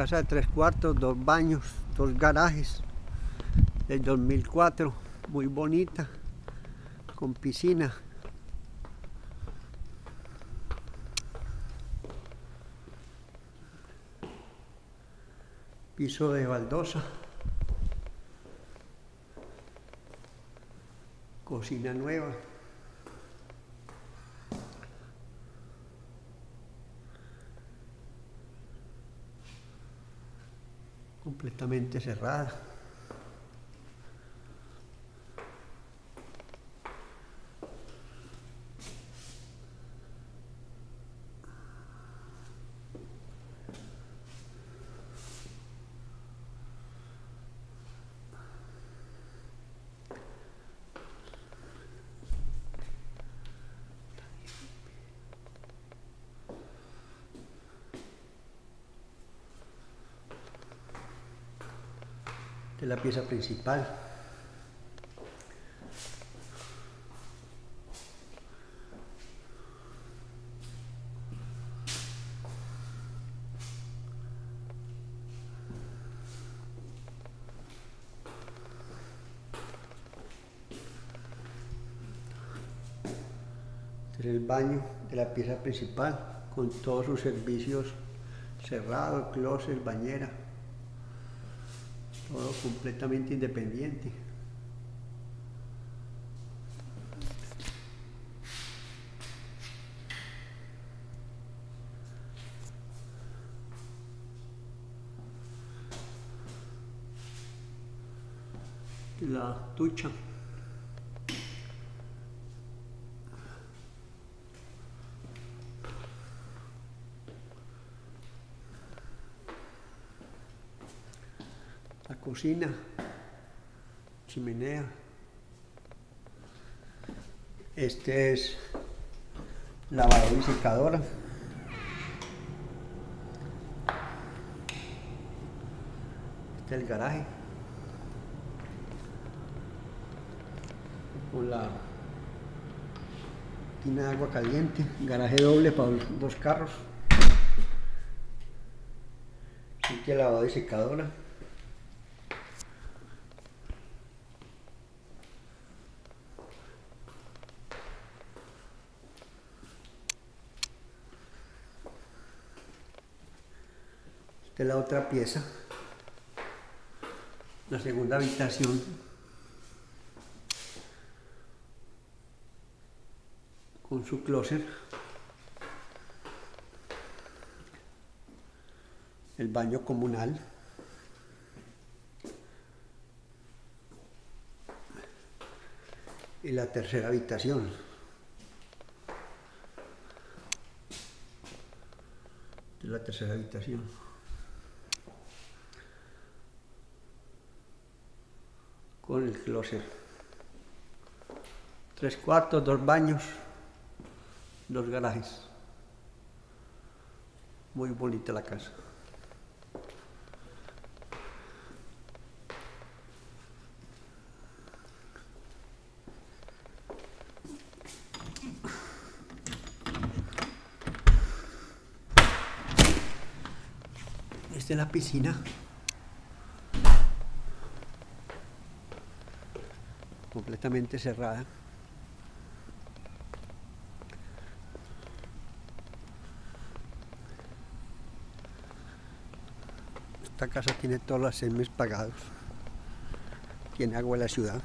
casa de tres cuartos, dos baños, dos garajes del 2004, muy bonita, con piscina. Piso de baldosa. Cocina nueva. Completamente cerrada. De la pieza principal. Este es el baño de la pieza principal con todos sus servicios cerrados, closet, bañera todo completamente independiente. La ducha. Cocina, chimenea. Este es lavadora y secadora. Este es el garaje. Con la tina de agua caliente, garaje doble para dos carros. Aquí lavadora y secadora. Esta es la otra pieza, la segunda habitación. Con su closet. El baño comunal. Y la tercera habitación. la tercera habitación. Con el closet. Tres cuartos, dos baños, dos garajes. Muy bonita la casa. Esta es la piscina. Completamente cerrada. Esta casa tiene todos los semis pagados. Tiene agua en la ciudad.